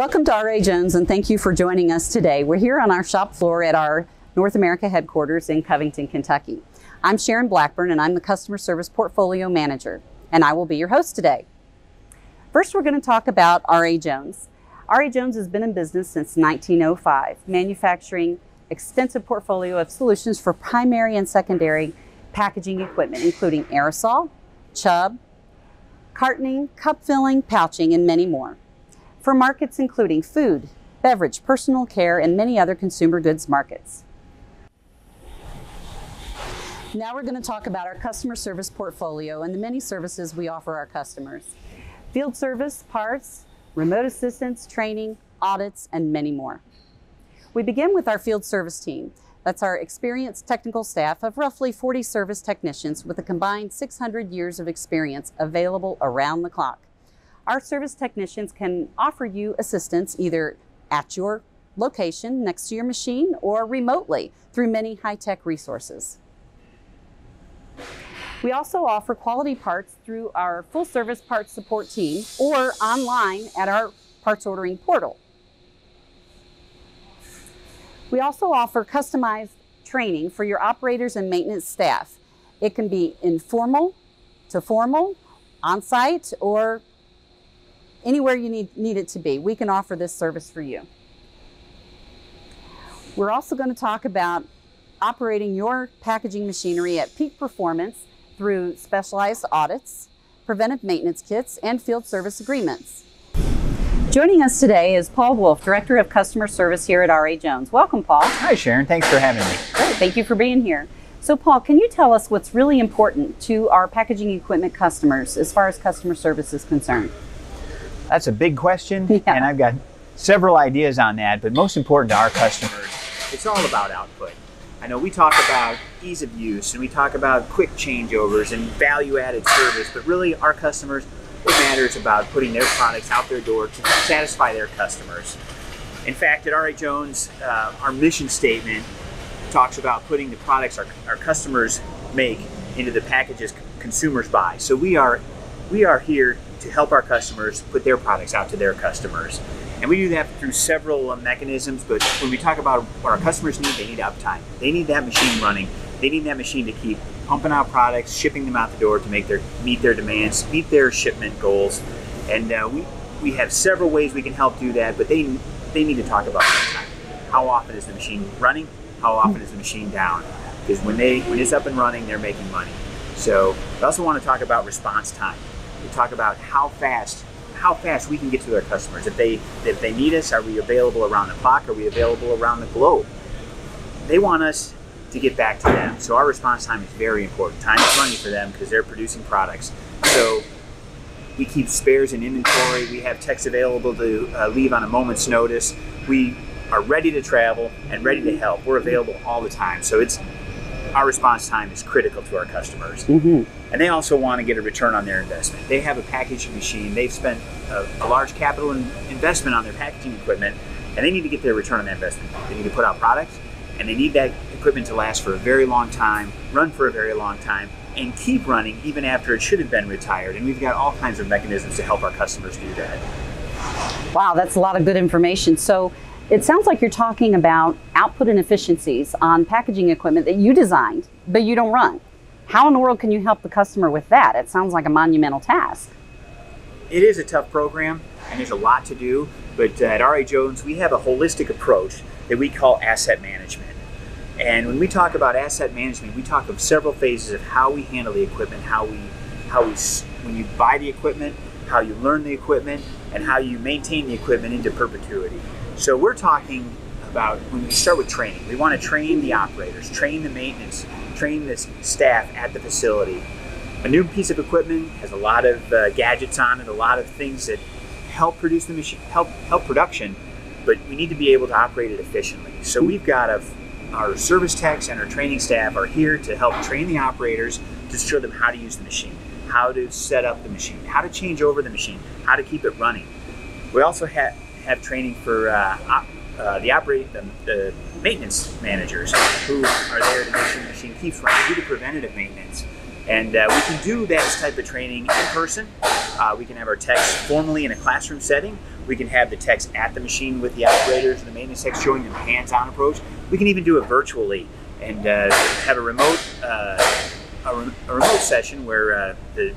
Welcome to R.A. Jones and thank you for joining us today. We're here on our shop floor at our North America headquarters in Covington, Kentucky. I'm Sharon Blackburn and I'm the Customer Service Portfolio Manager and I will be your host today. First, we're going to talk about R.A. Jones. R.A. Jones has been in business since 1905, manufacturing extensive portfolio of solutions for primary and secondary packaging equipment, including aerosol, chub, cartoning, cup filling, pouching, and many more for markets including food, beverage, personal care, and many other consumer goods markets. Now we're going to talk about our customer service portfolio and the many services we offer our customers. Field service, parts, remote assistance, training, audits, and many more. We begin with our field service team. That's our experienced technical staff of roughly 40 service technicians with a combined 600 years of experience available around the clock. Our service technicians can offer you assistance either at your location next to your machine or remotely through many high-tech resources. We also offer quality parts through our full service parts support team or online at our parts ordering portal. We also offer customized training for your operators and maintenance staff. It can be informal to formal, on-site, or anywhere you need, need it to be. We can offer this service for you. We're also going to talk about operating your packaging machinery at peak performance through specialized audits, preventive maintenance kits, and field service agreements. Joining us today is Paul Wolf, Director of Customer Service here at R.A. Jones. Welcome, Paul. Hi, Sharon. Thanks for having me. Great. Thank you for being here. So, Paul, can you tell us what's really important to our packaging equipment customers as far as customer service is concerned? That's a big question, Yeah. and I've got several ideas on that, but most important to our customers, it's all about output. I know we talk about ease of use and we talk about quick changeovers and value added service, but really our customers, what matters about putting their products out their door to satisfy their customers. In fact, at R.A. Jones, uh, our mission statement talks about putting the products our, our customers make into the packages consumers buy. So we are we are here to help our customers put their products out to their customers. And we do that through several uh, mechanisms, but when we talk about what our customers need, they need uptime. They need that machine running. They need that machine to keep pumping out products, shipping them out the door to make their meet their demands, meet their shipment goals. And uh, we, we have several ways we can help do that, but they, they need to talk about uptime. How often is the machine running? How often is the machine down? Because when, they, when it's up and running, they're making money. So we also want to talk about response time. We talk about how fast how fast we can get to their customers. If they if they need us, are we available around the clock? Are we available around the globe? They want us to get back to them. So our response time is very important. Time is money for them because they're producing products. So we keep spares in inventory. We have techs available to uh, leave on a moment's notice. We are ready to travel and ready to help. We're available all the time. So it's our response time is critical to our customers. Mm-hmm. And they also want to get a return on their investment. They have a packaging machine. They've spent a, a large capital in, investment on their packaging equipment, and they need to get their return on that investment. They need to put out products, and they need that equipment to last for a very long time, run for a very long time, and keep running even after it should have been retired. And we've got all kinds of mechanisms to help our customers do that. Wow, that's a lot of good information. So it sounds like you're talking about output and efficiencies on packaging equipment that you designed, but you don't run. How in the world can you help the customer with that? It sounds like a monumental task. It is a tough program, and there's a lot to do. But uh, at R.A. Jones, we have a holistic approach that we call asset management. And when we talk about asset management, we talk of several phases of how we handle the equipment, how we, how we, when you buy the equipment, how you learn the equipment, and how you maintain the equipment into perpetuity. So we're talking about when we start with training, we want to train the operators, train the maintenance, train the staff at the facility. A new piece of equipment has a lot of uh, gadgets on it, a lot of things that help produce the machine, help help production, but we need to be able to operate it efficiently. So we've got a, our service techs and our training staff are here to help train the operators to show them how to use the machine, how to set up the machine, how to change over the machine, how to keep it running. We also ha- have training for uh, op- uh, the operate the, the maintenance managers who are there to make sure the machine keeps running, do the preventative maintenance. And uh, we can do that type of training in person. Uh, we can have our techs formally in a classroom setting. We can have the techs at the machine with the operators and the maintenance techs showing them hands-on approach. We can even do it virtually and uh, have a remote uh, a, re- a, remote session where uh, the,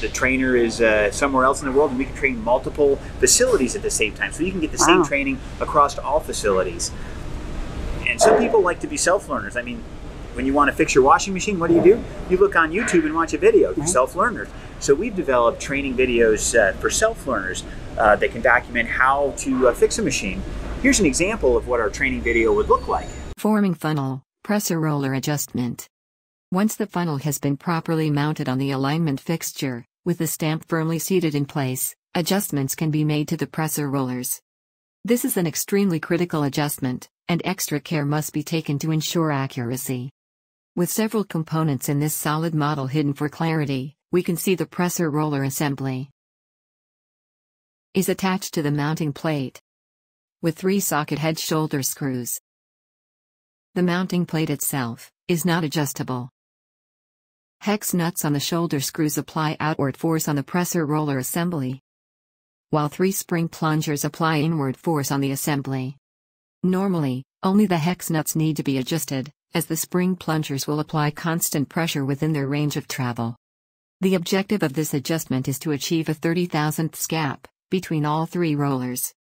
the trainer is uh, somewhere else in the world and we can train multiple facilities at the same time. So you can get the wow. same training across all facilities. And some people like to be self-learners. I mean, when you want to fix your washing machine, what do you do? You look on YouTube and watch a video. You're self-learners. So we've developed training videos uh, for self-learners uh, that can document how to uh, fix a machine. Here's an example of what our training video would look like. Forming funnel, presser roller adjustment. Once the funnel has been properly mounted on the alignment fixture, with the stamp firmly seated in place, adjustments can be made to the presser rollers. This is an extremely critical adjustment, and extra care must be taken to ensure accuracy. With several components in this solid model hidden for clarity, we can see the presser roller assembly is attached to the mounting plate with three socket head shoulder screws. The mounting plate itself is not adjustable. Hex nuts on the shoulder screws apply outward force on the presser roller assembly, while three spring plungers apply inward force on the assembly. Normally, only the hex nuts need to be adjusted, as the spring plungers will apply constant pressure within their range of travel. The objective of this adjustment is to achieve a 30 thousandths gap between all three rollers.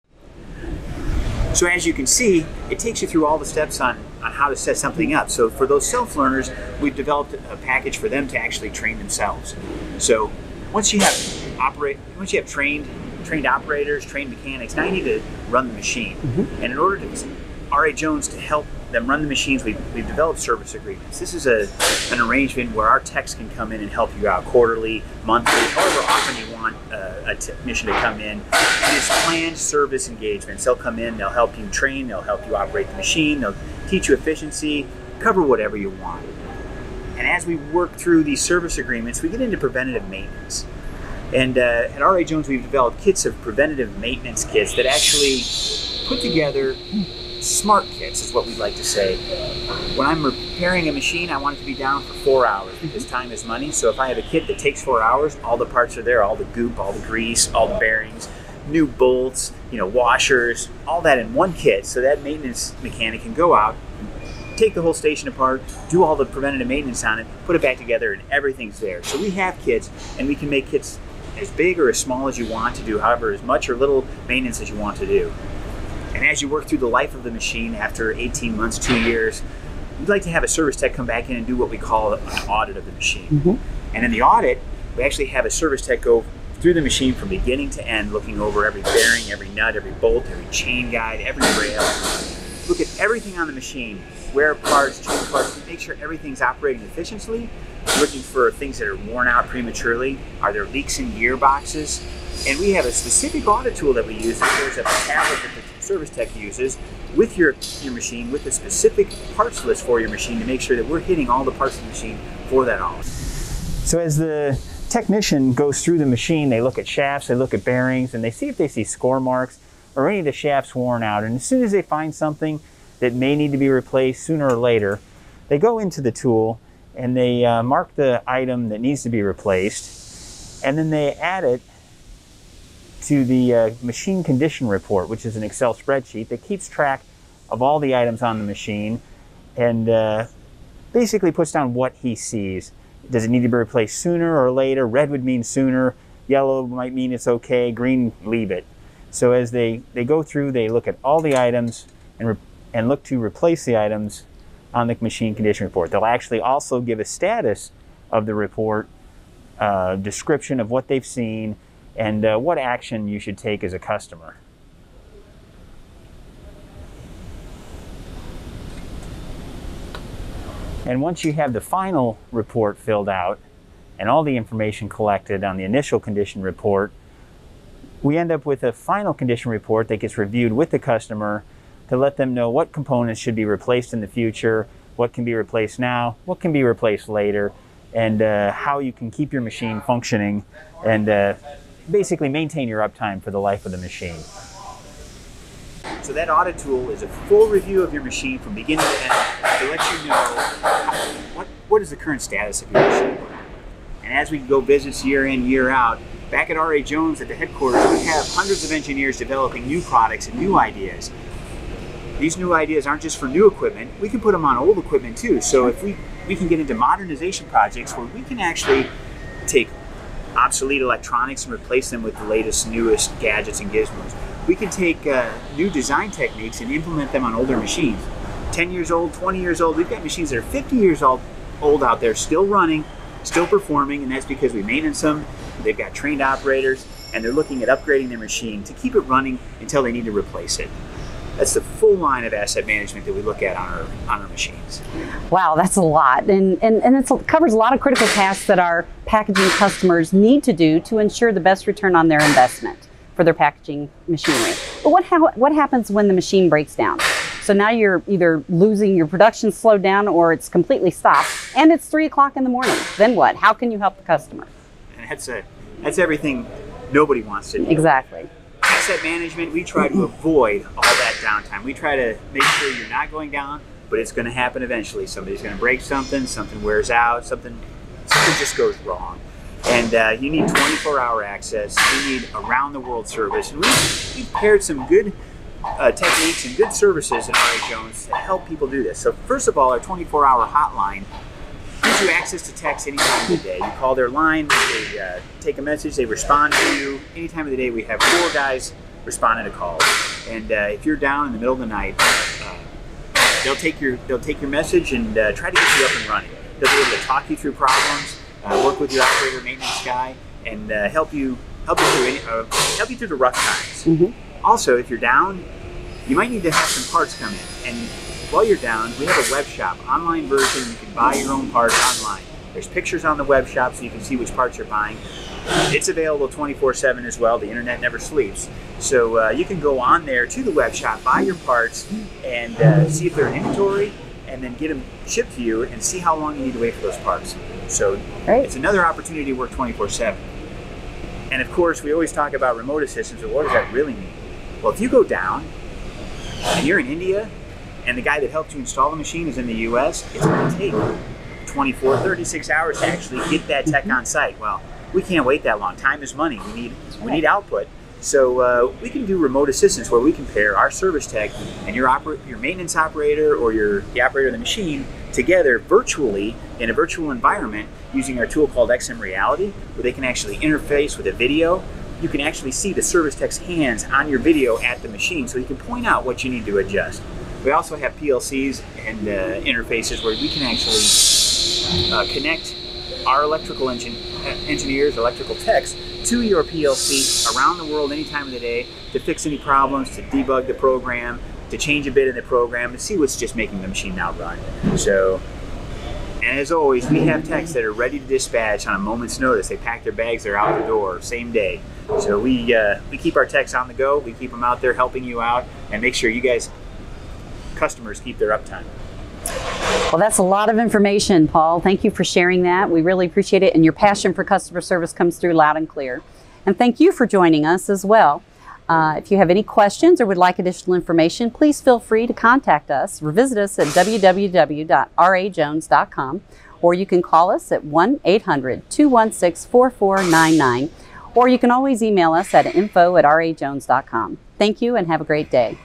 So as you can see, it takes you through all the steps on, on how to set something up. So for those self-learners, we've developed a package for them to actually train themselves. So once you have operate, once you have trained trained operators, trained mechanics, now you need to run the machine. Mm-hmm. And in order to R.A. Jones to help them run the machines, we've, we've developed service agreements. This is a, an arrangement where our techs can come in and help you out quarterly, monthly, however often you want uh, a technician to come in. And it's planned service engagements. They'll come in, they'll help you train, they'll help you operate the machine, they'll teach you efficiency, cover whatever you want. And as we work through these service agreements, we get into preventative maintenance. And uh, at R.A. Jones, we've developed kits of preventative maintenance kits that actually put together smart kits is what we'd like to say. When I'm repairing a machine, I want it to be down for four hours because mm-hmm. time is money. So if I have a kit that takes four hours, all the parts are there, all the goop, all the grease, all the bearings, new bolts, you know, washers, all that in one kit. So that maintenance mechanic can go out, take the whole station apart, do all the preventative maintenance on it, put it back together, and everything's there. So we have kits, and we can make kits as big or as small as you want to do, however, as much or little maintenance as you want to do. And as you work through the life of the machine after 18 months, two years, we'd like to have a service tech come back in and do what we call an audit of the machine. Mm-hmm. And in the audit, we actually have a service tech go through the machine from beginning to end, looking over every bearing, every nut, every bolt, every chain guide, every rail. Look at everything on the machine, wear parts, change parts, make sure everything's operating efficiently. Looking for things that are worn out prematurely. Are there leaks in gearboxes? And we have a specific audit tool that we use that shows up a tablet that the service tech uses with your, your machine with a specific parts list for your machine to make sure that we're hitting all the parts of the machine for that audit. So as the technician goes through the machine, they look at shafts, they look at bearings, and they see if they see score marks or any of the shafts worn out. And as soon as they find something that may need to be replaced sooner or later, they go into the tool and they uh, mark the item that needs to be replaced, and then they add it to the uh, machine condition report, which is an Excel spreadsheet that keeps track of all the items on the machine and uh, basically puts down what he sees. Does it need to be replaced sooner or later? Red would mean sooner, yellow might mean it's okay, green, leave it. So as they, they go through, they look at all the items and, and look to replace the items on the machine condition report. They'll actually also give a status of the report, uh, description of what they've seen, and uh, what action you should take as a customer. And once you have the final report filled out and all the information collected on the initial condition report, we end up with a final condition report that gets reviewed with the customer to let them know what components should be replaced in the future, what can be replaced now, what can be replaced later, and uh, how you can keep your machine functioning and uh, basically maintain your uptime for the life of the machine. So that audit tool is a full review of your machine from beginning to end to let you know what, what is the current status of your machine. And as we go visits year in, year out, back at R.A. Jones at the headquarters, we have hundreds of engineers developing new products and new ideas. These new ideas aren't just for new equipment, we can put them on old equipment too. So if we, we can get into modernization projects where we can actually take obsolete electronics and replace them with the latest, newest gadgets and gizmos. We can take uh, new design techniques and implement them on older machines. 10 years old, 20 years old, we've got machines that are 50 years old, old out there, still running, still performing, and that's because we maintenance them. They've got trained operators, and they're looking at upgrading their machine to keep it running until they need to replace it. That's the full line of asset management that we look at on our on our machines. Wow, that's a lot, and and, and it covers a lot of critical tasks that our packaging customers need to do to ensure the best return on their investment for their packaging machinery. But what how, what happens when the machine breaks down? So now you're either losing your production slowed down or it's completely stopped, and it's three o'clock in the morning. Then what? How can you help the customer? And that's a that's everything nobody wants to do. Exactly asset management, we try to avoid all that downtime. We try to make sure you're not going down, but it's going to happen eventually. Somebody's going to break something, something wears out, something something just goes wrong. And uh, you need 24-hour access. You need around-the-world service. And we've, we've paired some good uh, techniques and good services in R.A. Jones to help people do this. So first of all, our 24-hour hotline gives you access to text any time of the day. You call their line, they uh, take a message, they respond to you. Any time of the day, we have four guys responding to calls. And uh, if you're down in the middle of the night, uh, they'll take your they'll take your message and uh, try to get you up and running. They'll be able to talk you through problems, uh, work with your operator maintenance guy, and uh, help you help you through any, help you through the rough times. Mm-hmm. Also, if you're down, you might need to have some parts come in and while you're down, we have a web shop, online version. You can buy your own parts online. There's pictures on the web shop so you can see which parts you're buying. It's available 24-7 as well. The internet never sleeps. So uh, you can go on there to the web shop, buy your parts, and uh, see if they're in inventory, and then get them shipped to you and see how long you need to wait for those parts. So Great. it's another opportunity to work 24-7. And of course, we always talk about remote assistance, but what does that really mean? Well, if you go down and you're in India and the guy that helped you install the machine is in the US, it's going to take 24, 36 hours to actually get that tech on site. Well, we can't wait that long. Time is money. We need we need output. So uh, we can do remote assistance where we can pair our service tech and your oper- your maintenance operator or your the operator of the machine together virtually in a virtual environment using our tool called XM Reality, where they can actually interface with a video. You can actually see the service tech's hands on your video at the machine, so you can point out what you need to adjust. We also have PLCs and uh, interfaces where we can actually uh, connect our electrical engine, uh, engineers, electrical techs, to your PLC around the world any time of the day to fix any problems, to debug the program, to change a bit in the program, to see what's just making the machine not run. So, and as always, we have techs that are ready to dispatch on a moment's notice. They pack their bags, they're out the door, same day. So we uh, we keep our techs on the go. We keep them out there helping you out, and make sure you guys customers keep their uptime. Well, that's a lot of information, Paul. Thank you for sharing that. We really appreciate it, and your passion for customer service comes through loud and clear. And thank you for joining us as well. Uh, if you have any questions or would like additional information, please feel free to contact us or visit us at www.rajones.com or you can call us at 1 800 216 4499 or you can always email us at info at rajones.com. Thank you and have a great day.